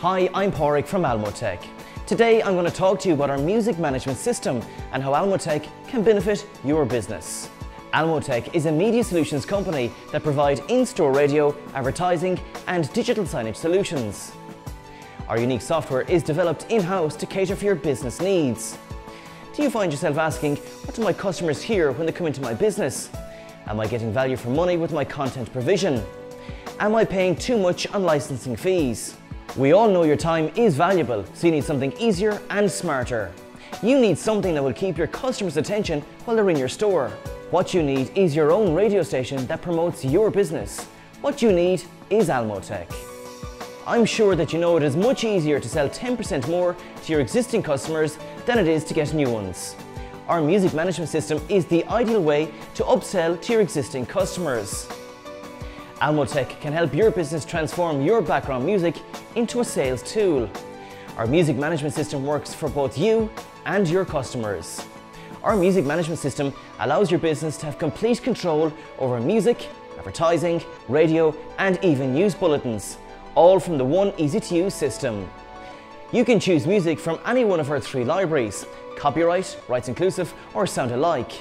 Hi, I'm Porik from Almotech. Today I'm going to talk to you about our music management system and how Almotech can benefit your business. Almotech is a media solutions company that provide in-store radio, advertising and digital signage solutions. Our unique software is developed in-house to cater for your business needs. Do you find yourself asking, what do my customers hear when they come into my business? Am I getting value for money with my content provision? Am I paying too much on licensing fees? We all know your time is valuable, so you need something easier and smarter. You need something that will keep your customers' attention while they're in your store. What you need is your own radio station that promotes your business. What you need is Almotech. I'm sure that you know it is much easier to sell 10% more to your existing customers than it is to get new ones. Our music management system is the ideal way to upsell to your existing customers. Almotech can help your business transform your background music into a sales tool. Our music management system works for both you and your customers. Our music management system allows your business to have complete control over music, advertising, radio, and even news bulletins, all from the one easy-to-use system. You can choose music from any one of our three libraries, copyright, rights inclusive, or sound alike.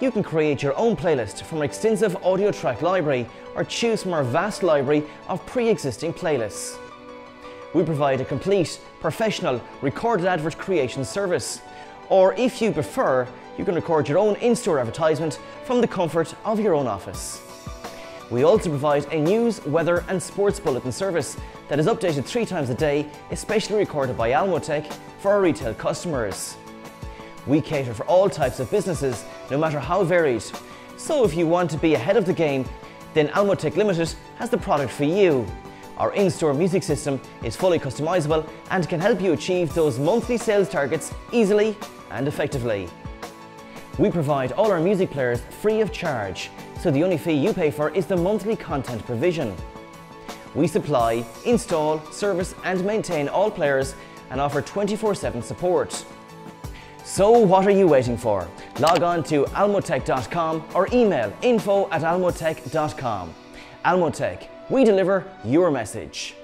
You can create your own playlist from our extensive audio track library or choose from our vast library of pre-existing playlists. We provide a complete, professional, recorded advert creation service. Or if you prefer, you can record your own in-store advertisement from the comfort of your own office. We also provide a news, weather and sports bulletin service that is updated three times a day, especially recorded by Almotech for our retail customers. We cater for all types of businesses, no matter how varied. So if you want to be ahead of the game, then Almotech Limited has the product for you. Our in-store music system is fully customizable and can help you achieve those monthly sales targets easily and effectively. We provide all our music players free of charge, so the only fee you pay for is the monthly content provision. We supply, install, service and maintain all players and offer 24-7 support. So what are you waiting for? Log on to almotech.com or email info at almotech.com. Almotech, we deliver your message.